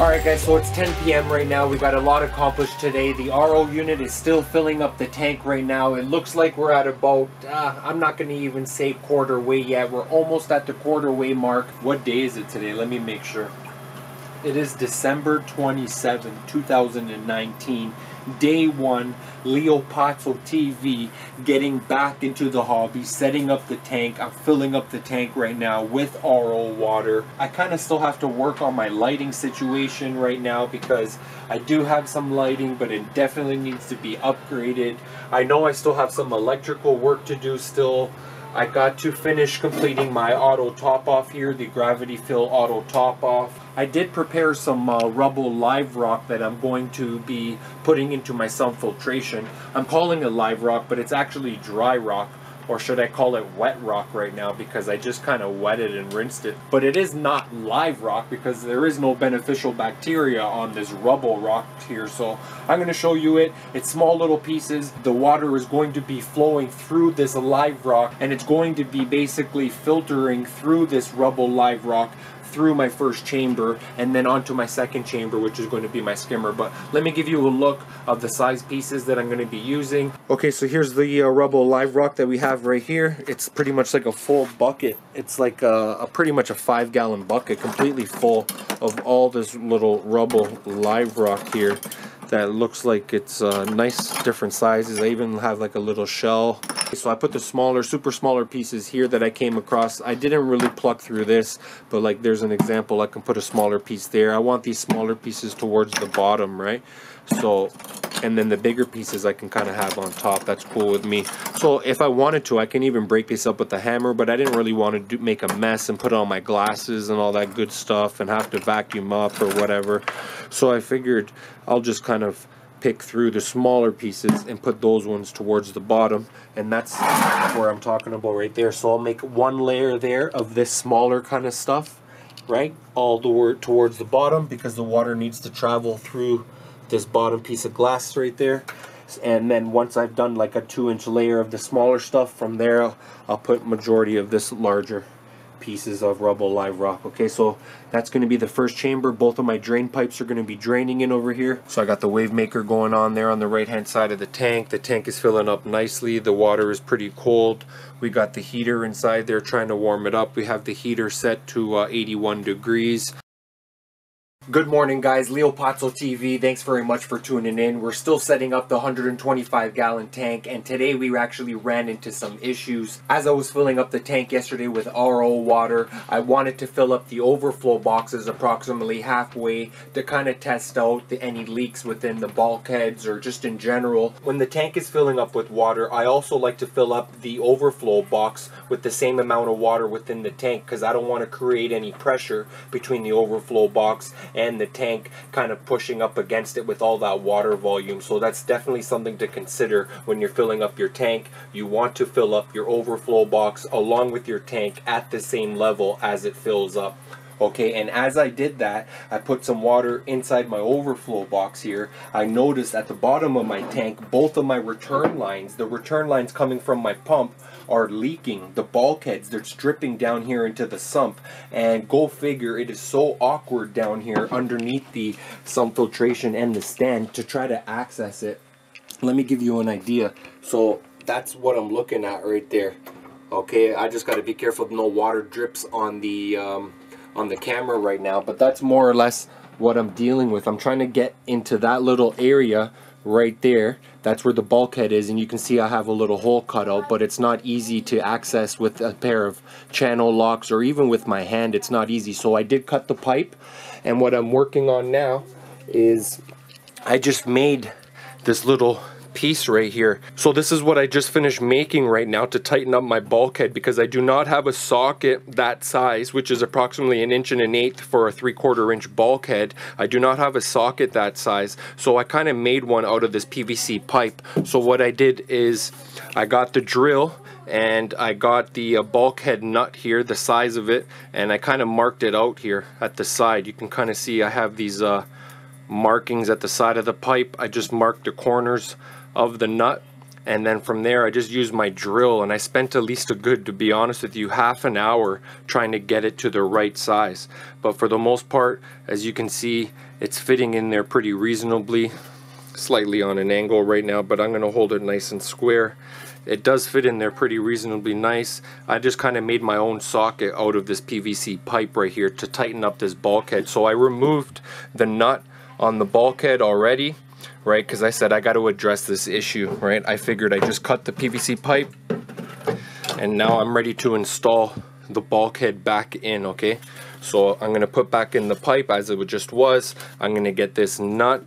Alright guys, so it's 10 p.m. right now. We got a lot accomplished today. The RO unit is still filling up the tank right now. It looks like we're at about, uh, I'm not going to even say quarter way yet. We're almost at the quarter way mark. What day is it today? Let me make sure. It is December 27, 2019 day one Leopazzo TV getting back into the hobby, setting up the tank. I'm filling up the tank right now with RO water. I kind of still have to work on my lighting situation right now because I do have some lighting, but it definitely needs to be upgraded. I know I still have some electrical work to do still. I got to finish completing my auto top off here, the gravity fill auto top off. I did prepare some uh, rubble live rock that I'm going to be putting into my sump filtration. I'm calling it live rock, but it's actually dry rock or should I call it wet rock right now because I just kind of wetted and rinsed it. But it is not live rock because there is no beneficial bacteria on this rubble rock here. So I'm going to show you it. It's small little pieces. The water is going to be flowing through this live rock and it's going to be basically filtering through this rubble live rock through my first chamber and then onto my second chamber which is going to be my skimmer. But let me give you a look of the size pieces that I'm going to be using. Okay so here's the uh, rubble live rock that we have right here. It's pretty much like a full bucket. It's like a, a pretty much a five gallon bucket completely full of all this little rubble live rock here that looks like it's uh, nice different sizes. I even have like a little shell. So I put the smaller super smaller pieces here that I came across. I didn't really pluck through this but like there's an example I can put a smaller piece there. I want these smaller pieces towards the bottom right? So and then the bigger pieces I can kind of have on top that's cool with me. So if I wanted to I can even break this up with a hammer but I didn't really want to do, make a mess and put on my glasses and all that good stuff and have to vacuum up or whatever. So I figured I'll just kind of pick through the smaller pieces and put those ones towards the bottom and that's where I'm talking about right there. So I'll make one layer there of this smaller kind of stuff right all the way towards the bottom because the water needs to travel through this bottom piece of glass right there. And then once I've done like a two inch layer of the smaller stuff from there I'll put majority of this larger pieces of rubble live rock. Okay so that's going to be the first chamber. Both of my drain pipes are going to be draining in over here. So I got the wave maker going on there on the right hand side of the tank. The tank is filling up nicely. The water is pretty cold. We got the heater inside there trying to warm it up. We have the heater set to uh, 81 degrees Good morning guys, Leopazzo TV, thanks very much for tuning in. We're still setting up the 125 gallon tank and today we actually ran into some issues. As I was filling up the tank yesterday with RO water, I wanted to fill up the overflow boxes approximately halfway to kind of test out the, any leaks within the bulkheads or just in general. When the tank is filling up with water, I also like to fill up the overflow box with the same amount of water within the tank because I don't want to create any pressure between the overflow box the tank kind of pushing up against it with all that water volume. So that's definitely something to consider when you're filling up your tank. You want to fill up your overflow box along with your tank at the same level as it fills up okay and as I did that I put some water inside my overflow box here. I noticed at the bottom of my tank both of my return lines the return lines coming from my pump are leaking. The bulkheads they're dripping down here into the sump. And go figure it is so awkward down here underneath the sump filtration and the stand to try to access it. Let me give you an idea. So that's what I'm looking at right there. Okay I just got to be careful no water drips on the um, on the camera right now, but that's more or less what I'm dealing with. I'm trying to get into that little area right there. That's where the bulkhead is, and you can see I have a little hole cut out, but it's not easy to access with a pair of channel locks or even with my hand. It's not easy. So I did cut the pipe, and what I'm working on now is I just made this little piece right here. So this is what I just finished making right now to tighten up my bulkhead because I do not have a socket that size, which is approximately an inch and an eighth for a three quarter inch bulkhead. I do not have a socket that size. So I kind of made one out of this PVC pipe. So what I did is I got the drill and I got the uh, bulkhead nut here, the size of it, and I kind of marked it out here at the side. You can kind of see I have these uh, markings at the side of the pipe. I just marked the corners of the nut and then from there I just used my drill and I spent at least a good to be honest with you half an hour trying to get it to the right size. But for the most part as you can see it's fitting in there pretty reasonably slightly on an angle right now but I'm gonna hold it nice and square. It does fit in there pretty reasonably nice. I just kind of made my own socket out of this PVC pipe right here to tighten up this bulkhead. So I removed the nut on the bulkhead already right? Because I said I got to address this issue, right? I figured I just cut the PVC pipe and now I'm ready to install the bulkhead back in, okay? So I'm going to put back in the pipe as it just was. I'm going to get this nut,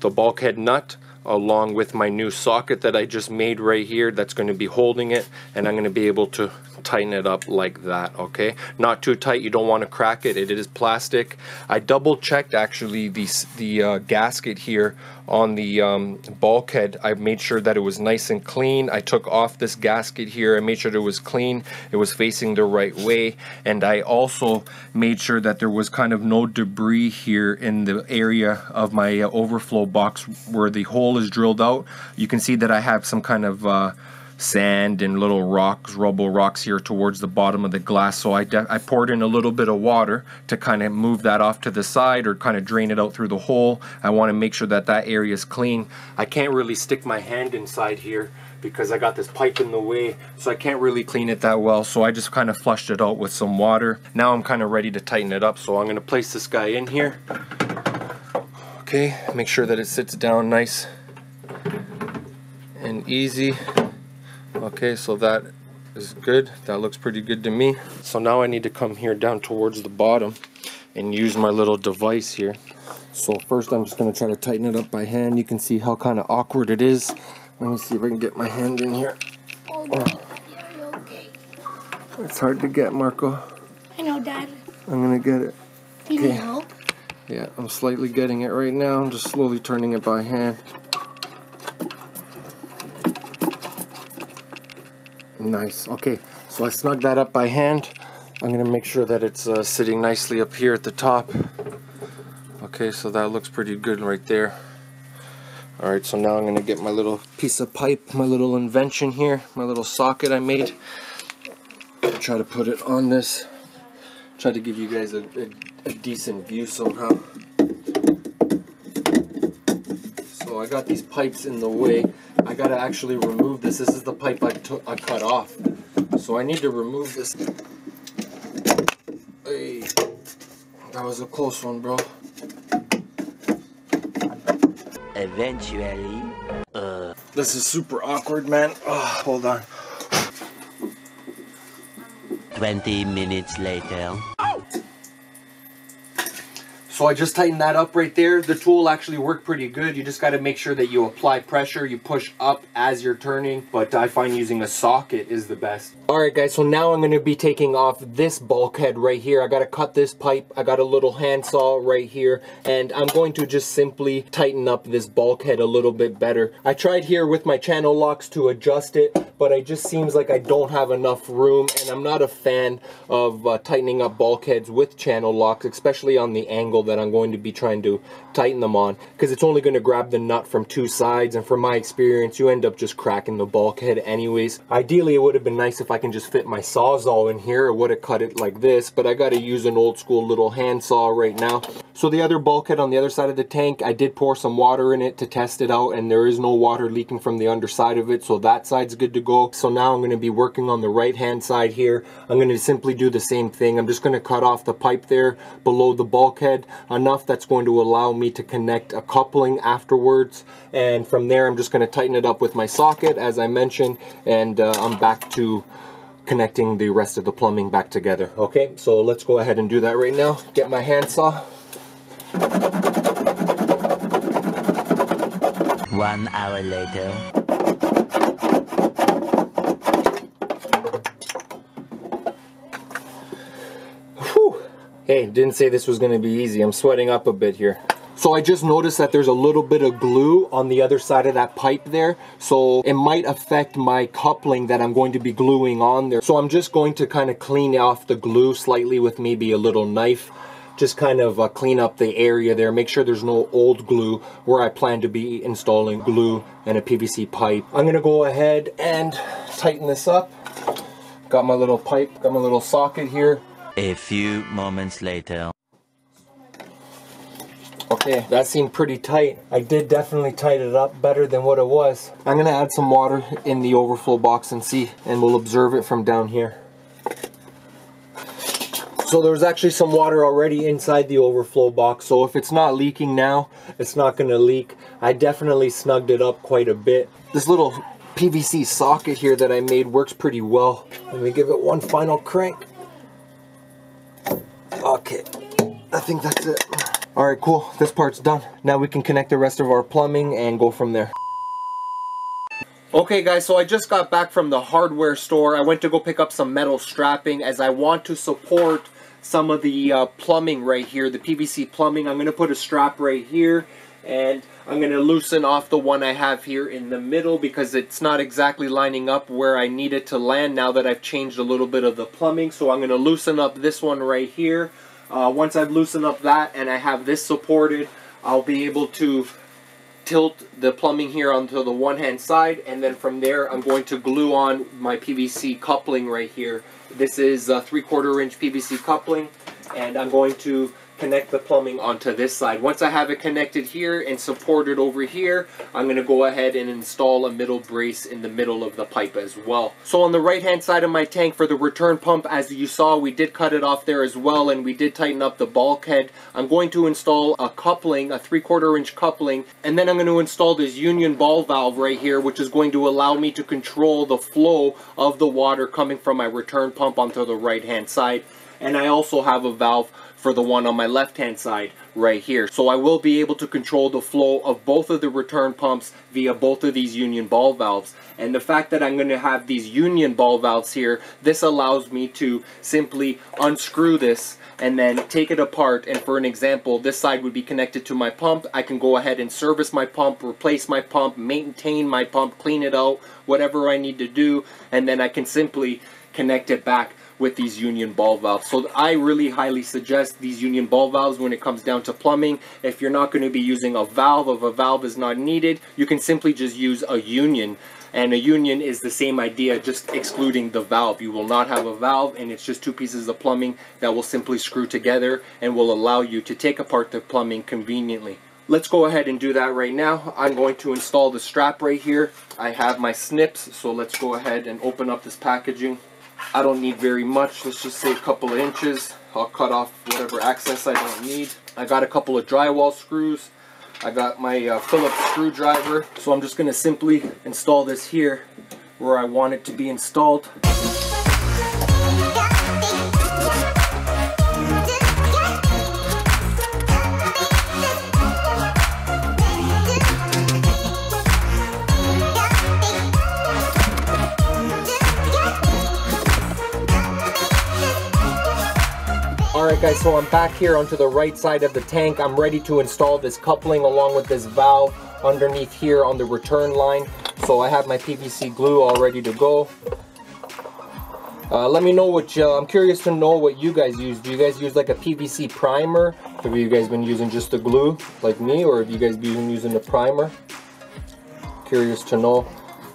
the bulkhead nut, along with my new socket that I just made right here that's going to be holding it and I'm going to be able to tighten it up like that okay? Not too tight you don't want to crack it it is plastic. I double checked actually the, the uh, gasket here on the um, bulkhead. I made sure that it was nice and clean. I took off this gasket here I made sure it was clean it was facing the right way. And I also made sure that there was kind of no debris here in the area of my uh, overflow box where the hole is drilled out. You can see that I have some kind of uh, sand and little rocks, rubble rocks here towards the bottom of the glass. So I, I poured in a little bit of water to kind of move that off to the side or kind of drain it out through the hole. I want to make sure that that area is clean. I can't really stick my hand inside here because I got this pipe in the way so I can't really clean it that well so I just kind of flushed it out with some water now I'm kind of ready to tighten it up so I'm gonna place this guy in here okay make sure that it sits down nice and easy Okay, so that is good. That looks pretty good to me. So now I need to come here down towards the bottom and use my little device here. So first I'm just going to try to tighten it up by hand. You can see how kind of awkward it is. Let me see if I can get my hand in here. Oh. It's hard to get, Marco. I know, Dad. I'm going to get it. You okay. need help? Yeah, I'm slightly getting it right now. I'm just slowly turning it by hand. Nice. Okay, so I snug that up by hand. I'm going to make sure that it's uh, sitting nicely up here at the top. Okay, so that looks pretty good right there. Alright, so now I'm going to get my little piece of pipe, my little invention here, my little socket I made. Try to put it on this. Try to give you guys a, a, a decent view somehow. So I got these pipes in the way. I gotta actually remove this. This is the pipe I, took, I cut off. So I need to remove this. Hey, that was a close one, bro. Eventually, uh. This is super awkward, man. Oh, hold on. 20 minutes later. So I just tightened that up right there. The tool actually worked pretty good. You just got to make sure that you apply pressure. You push up as you're turning, but I find using a socket is the best. All right, guys, so now I'm going to be taking off this bulkhead right here. I got to cut this pipe. I got a little handsaw right here, and I'm going to just simply tighten up this bulkhead a little bit better. I tried here with my channel locks to adjust it, but it just seems like I don't have enough room, and I'm not a fan of uh, tightening up bulkheads with channel locks, especially on the angle that I'm going to be trying to tighten them on because it's only going to grab the nut from two sides and from my experience you end up just cracking the bulkhead anyways. Ideally it would have been nice if I can just fit my sawzall in here. I would have cut it like this but I got to use an old school little handsaw right now. So the other bulkhead on the other side of the tank I did pour some water in it to test it out and there is no water leaking from the underside of it so that side's good to go. So now I'm going to be working on the right hand side here. I'm going to simply do the same thing. I'm just going to cut off the pipe there below the bulkhead enough that's going to allow me to connect a coupling afterwards and from there I'm just going to tighten it up with my socket as I mentioned and uh, I'm back to connecting the rest of the plumbing back together. Okay so let's go ahead and do that right now. Get my handsaw. One hour later. Hey, didn't say this was going to be easy. I'm sweating up a bit here. So I just noticed that there's a little bit of glue on the other side of that pipe there. So it might affect my coupling that I'm going to be gluing on there. So I'm just going to kind of clean off the glue slightly with maybe a little knife. just kind of uh, clean up the area there make sure there's no old glue where I plan to be installing glue and a PVC pipe I'm gonna go ahead and tighten this up got my little pipe got my little socket here A few moments later. Okay, that seemed pretty tight. I did definitely tighten it up better than what it was. I'm gonna add some water in the overflow box and see, and we'll observe it from down here. So there's actually some water already inside the overflow box, so if it's not leaking now, it's not gonna leak. I definitely snugged it up quite a bit. This little PVC socket here that I made works pretty well. Let me give it one final crank. Okay, I think that's it. All right, cool. This part's done. Now we can connect the rest of our plumbing and go from there. Okay guys, so I just got back from the hardware store. I went to go pick up some metal strapping as I want to support some of the uh, plumbing right here, the PVC plumbing. I'm going to put a strap right here and I'm going to loosen off the one I have here in the middle because it's not exactly lining up where I need it to land now that I've changed a little bit of the plumbing. So I'm going to loosen up this one right here. Uh, once I've loosened up that and I have this supported, I'll be able to tilt the plumbing here onto the one hand side and then from there I'm going to glue on my PVC coupling right here. This is a three quarter inch PVC coupling and I'm going to connect the plumbing onto this side. Once I have it connected here and supported over here, I'm going to go ahead and install a middle brace in the middle of the pipe as well. So on the right hand side of my tank for the return pump, as you saw, we did cut it off there as well and we did tighten up the bulkhead. I'm going to install a coupling, a three quarter inch coupling, and then I'm going to install this union ball valve right here, which is going to allow me to control the flow of the water coming from my return pump onto the right hand side. And I also have a valve for the one on my left hand side right here. So I will be able to control the flow of both of the return pumps via both of these union ball valves. And the fact that I'm going to have these union ball valves here, this allows me to simply unscrew this and then take it apart and for an example this side would be connected to my pump I can go ahead and service my pump replace my pump maintain my pump clean it out whatever I need to do and then I can simply connect it back with these union ball valves. So I really highly suggest these union ball valves when it comes down to plumbing. If you're not going to be using a valve, if a valve is not needed, you can simply just use a union. And a union is the same idea, just excluding the valve. You will not have a valve and it's just two pieces of plumbing that will simply screw together and will allow you to take apart the plumbing conveniently. Let's go ahead and do that right now. I'm going to install the strap right here. I have my snips, so let's go ahead and open up this packaging. I don't need very much. Let's just say a couple of inches. I'll cut off whatever access I don't need. I got a couple of drywall screws. I got my uh, Phillips screwdriver. So I'm just going to simply install this here where I want it to be installed. Alright guys, so I'm back here onto the right side of the tank. I'm ready to install this coupling along with this valve underneath here on the return line. So I have my PVC glue all ready to go. Uh, let me know what you, I'm curious to know what you guys use. Do you guys use like a PVC primer? Have you guys been using just the glue like me or have you guys been using the primer? Curious to know.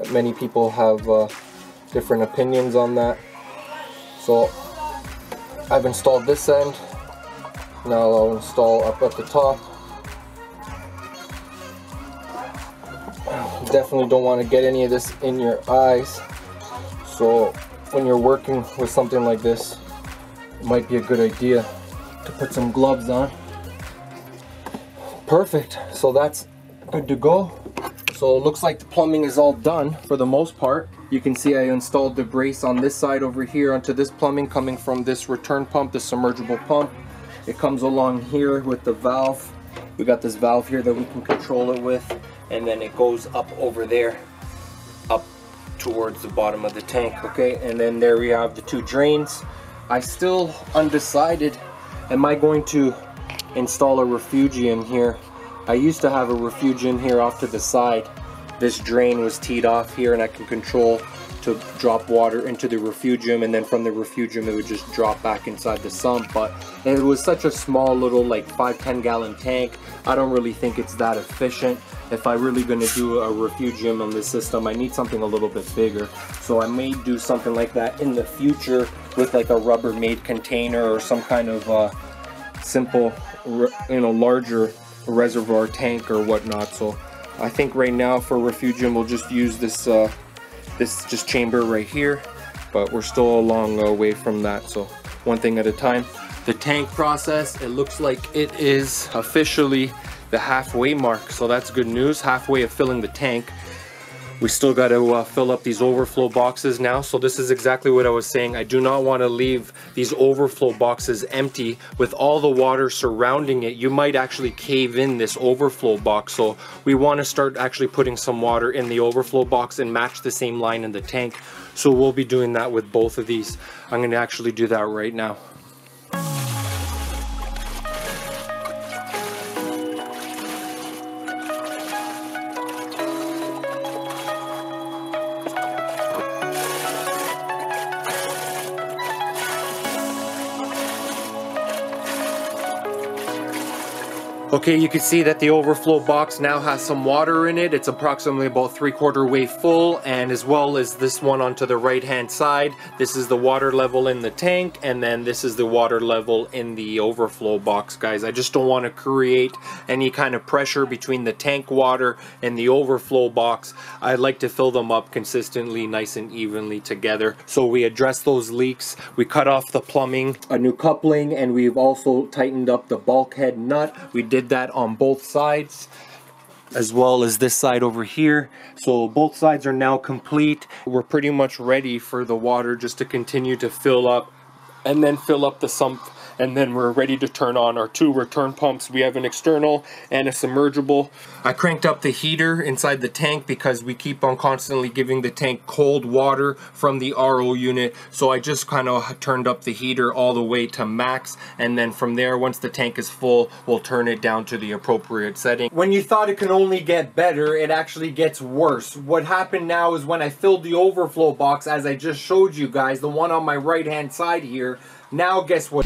Many people have uh, different opinions on that. So I've installed this end. Now I'll install up at the top. Definitely don't want to get any of this in your eyes. So when you're working with something like this, it might be a good idea to put some gloves on. Perfect. So that's good to go. So it looks like the plumbing is all done for the most part. You can see I installed the brace on this side over here onto this plumbing coming from this return pump, the submergible pump. It comes along here with the valve. We got this valve here that we can control it with and then it goes up over there up towards the bottom of the tank okay and then there we have the two drains I still undecided am I going to install a refugium here I used to have a refugium here off to the side this drain was teed off here and I can control to drop water into the refugium and then from the refugium it would just drop back inside the sump. But it was such a small little like 5 10 gallon tank I don't really think it's that efficient. If I really gonna do a refugium on this system I need something a little bit bigger. So I may do something like that in the future with like a Rubbermaid container or some kind of uh, simple you know larger reservoir tank or whatnot. So I think right now for refugium we'll just use this uh, this just chamber right here but we're still a long way from that so one thing at a time. The tank process it looks like it is officially the halfway mark so that's good news halfway of filling the tank we still got to uh, fill up these overflow boxes now. So this is exactly what I was saying. I do not want to leave these overflow boxes empty with all the water surrounding it. You might actually cave in this overflow box. So we want to start actually putting some water in the overflow box and match the same line in the tank. So we'll be doing that with both of these. I'm going to actually do that right now. Okay, you can see that the overflow box now has some water in it. It's approximately about three quarter way full and as well as this one onto the right hand side. This is the water level in the tank and then this is the water level in the overflow box, guys. I just don't want to create any kind of pressure between the tank water and the overflow box. I like to fill them up consistently, nice and evenly together. So we address those leaks. We cut off the plumbing, a new coupling, and we've also tightened up the bulkhead nut. We did did that on both sides as well as this side over here. So both sides are now complete. We're pretty much ready for the water just to continue to fill up and then fill up the sump and then we're ready to turn on our two return pumps. We have an external and a submergible. I cranked up the heater inside the tank because we keep on constantly giving the tank cold water from the RO unit. So I just kind of turned up the heater all the way to max and then from there once the tank is full we'll turn it down to the appropriate setting. When you thought it can only get better it actually gets worse. What happened now is when I filled the overflow box as I just showed you guys the one on my right hand side here now guess what